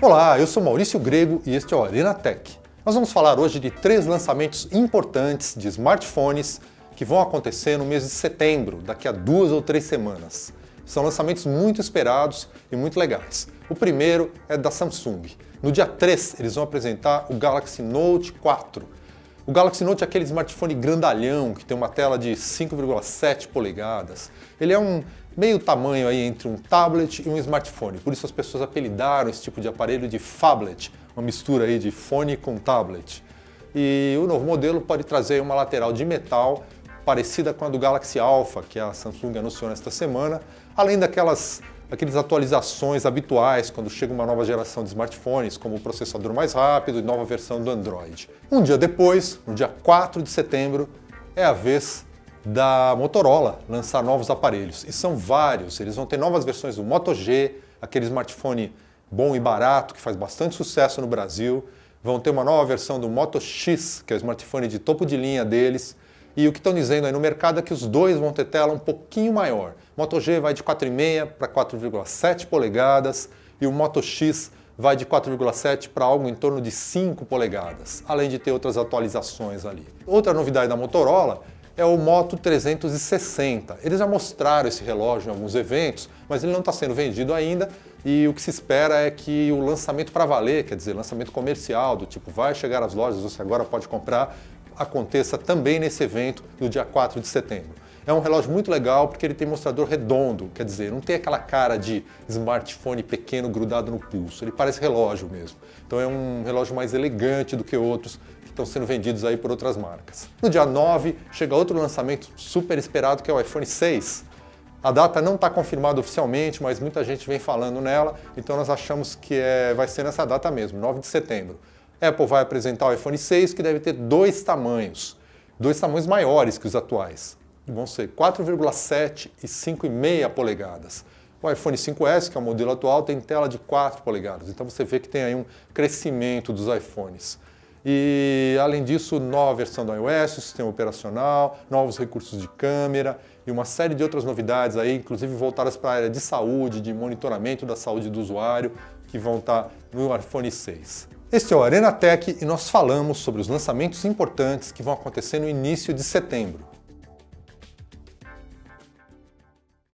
Olá, eu sou Maurício Grego e este é o Arena Tech. Nós vamos falar hoje de três lançamentos importantes de smartphones que vão acontecer no mês de setembro, daqui a duas ou três semanas. São lançamentos muito esperados e muito legais. O primeiro é da Samsung. No dia 3, eles vão apresentar o Galaxy Note 4. O Galaxy Note é aquele smartphone grandalhão que tem uma tela de 5,7 polegadas. Ele é um meio tamanho aí entre um tablet e um smartphone. Por isso as pessoas apelidaram esse tipo de aparelho de phablet, uma mistura aí de fone com tablet. E o novo modelo pode trazer uma lateral de metal parecida com a do Galaxy Alpha, que a Samsung anunciou nesta semana, além daquelas aquelas atualizações habituais quando chega uma nova geração de smartphones, como o processador mais rápido e nova versão do Android. Um dia depois, no dia 4 de setembro, é a vez da Motorola lançar novos aparelhos. E são vários. Eles vão ter novas versões do Moto G, aquele smartphone bom e barato que faz bastante sucesso no Brasil. Vão ter uma nova versão do Moto X, que é o smartphone de topo de linha deles. E o que estão dizendo aí no mercado é que os dois vão ter tela um pouquinho maior. O Moto G vai de 4,5 para 4,7 polegadas e o Moto X vai de 4,7 para algo em torno de 5 polegadas, além de ter outras atualizações ali. Outra novidade da Motorola é o Moto 360. Eles já mostraram esse relógio em alguns eventos, mas ele não está sendo vendido ainda e o que se espera é que o lançamento para valer, quer dizer, lançamento comercial, do tipo vai chegar às lojas, você agora pode comprar, aconteça também nesse evento no dia 4 de setembro. É um relógio muito legal porque ele tem mostrador redondo, quer dizer, não tem aquela cara de smartphone pequeno grudado no pulso, ele parece relógio mesmo. Então é um relógio mais elegante do que outros estão sendo vendidos aí por outras marcas. No dia 9 chega outro lançamento super esperado que é o iPhone 6. A data não está confirmada oficialmente, mas muita gente vem falando nela, então nós achamos que é, vai ser nessa data mesmo, 9 de setembro. Apple vai apresentar o iPhone 6 que deve ter dois tamanhos, dois tamanhos maiores que os atuais. Vão ser 4,7 e 5,5 polegadas. O iPhone 5S, que é o modelo atual, tem tela de 4 polegadas. Então você vê que tem aí um crescimento dos iPhones. E além disso, nova versão do iOS, sistema operacional, novos recursos de câmera e uma série de outras novidades aí, inclusive voltadas para a área de saúde, de monitoramento da saúde do usuário, que vão estar no iPhone 6. Este é o Arena Tech e nós falamos sobre os lançamentos importantes que vão acontecer no início de setembro.